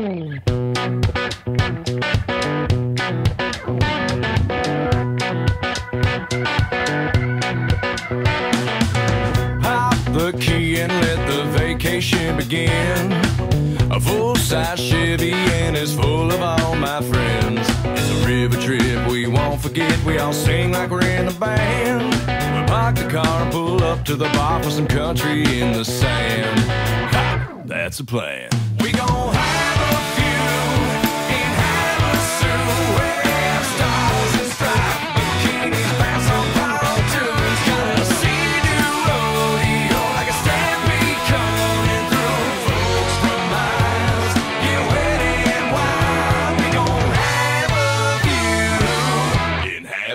The key and let the vacation begin. A full size Chevy and it's full of all my friends. It's a river trip we won't forget. We all sing like we're in a band. We park the car and pull up to the bar for some country in the sand. Ha! That's the plan. We gon' have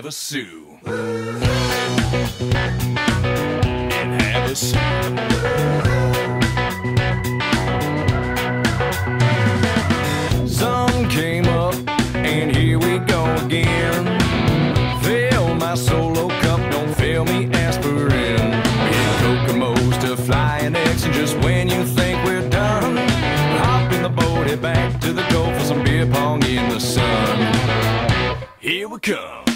have a Sue. And Havasu. Sun came up, and here we go again. Fill my solo cup, don't fill me aspirin. Hit Kokomo's to flying X, and just when you think we're done, hop in the boat, head back to the Gulf for some beer pong in the sun. Here we come.